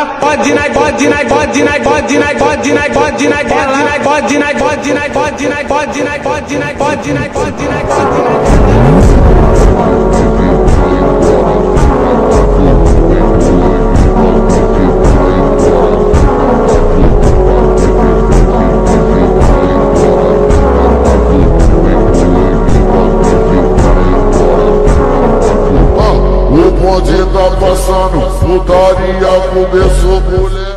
ela pode na pode na pode na pode na pode na pode na pode na pode na pode na pode na pode na pode na pode na pode na pode na bonde tá passando, putaria começou, mulher.